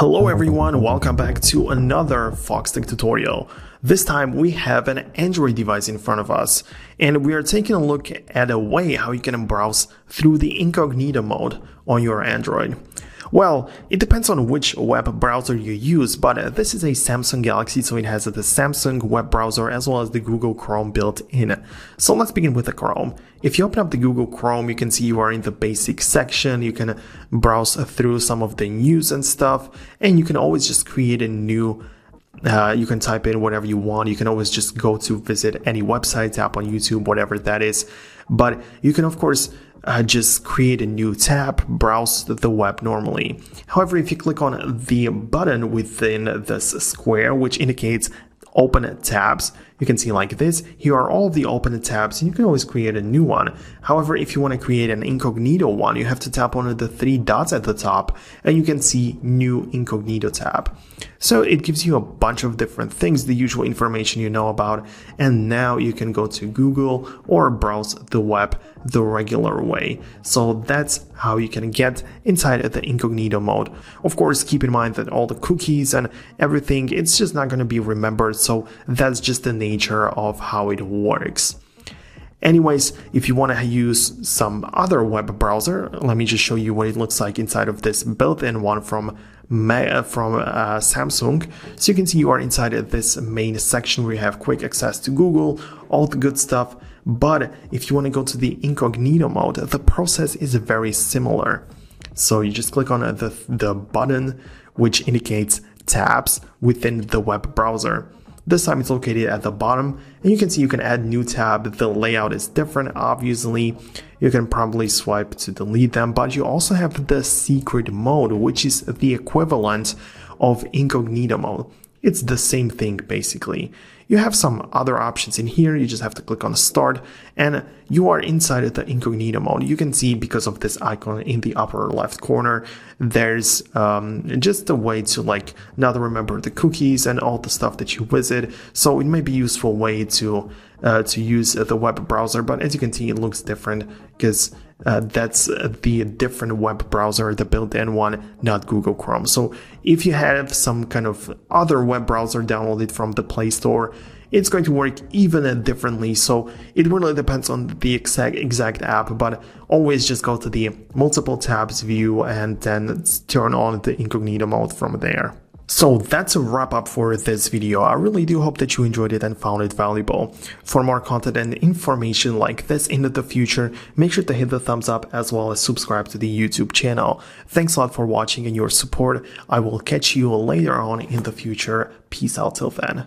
Hello everyone, welcome back to another Foxtecc tutorial. This time we have an Android device in front of us and we are taking a look at a way how you can browse through the incognito mode on your Android. Well, it depends on which web browser you use, but uh, this is a Samsung Galaxy, so it has the Samsung web browser as well as the Google Chrome built in. So let's begin with the Chrome. If you open up the Google Chrome, you can see you are in the basic section. You can browse through some of the news and stuff, and you can always just create a new uh, you can type in whatever you want. You can always just go to visit any website, tap on YouTube, whatever that is. But you can, of course, uh, just create a new tab, browse the web normally. However, if you click on the button within this square, which indicates open tabs, you can see like this. Here are all the open tabs and you can always create a new one. However, if you want to create an incognito one, you have to tap on the three dots at the top and you can see new incognito tab. So it gives you a bunch of different things, the usual information you know about. And now you can go to Google or browse the web the regular way. So that's how you can get inside the incognito mode. Of course, keep in mind that all the cookies and everything, it's just not going to be remembered. So that's just the nature of how it works. Anyways, if you want to use some other web browser, let me just show you what it looks like inside of this built-in one from from uh, Samsung. So you can see you are inside this main section where you have quick access to Google, all the good stuff. But if you want to go to the incognito mode, the process is very similar. So you just click on the, the button which indicates tabs within the web browser. This time it's located at the bottom and you can see you can add new tab. The layout is different obviously. You can probably swipe to delete them, but you also have the secret mode, which is the equivalent of incognito mode. It's the same thing basically. You have some other options in here. You just have to click on start and you are inside the incognito mode. You can see because of this icon in the upper left corner, there's um, just a way to like not remember the cookies and all the stuff that you visit. So it may be useful way to uh, to use the web browser, but as you can see, it looks different because uh, that's the different web browser, the built-in one, not Google Chrome. So if you have some kind of other web browser downloaded from the Play Store, it's going to work even differently. So it really depends on the exact exact app, but always just go to the multiple tabs view and then turn on the incognito mode from there. So that's a wrap up for this video. I really do hope that you enjoyed it and found it valuable. For more content and information like this in the future, make sure to hit the thumbs up as well as subscribe to the YouTube channel. Thanks a lot for watching and your support. I will catch you later on in the future. Peace out till then.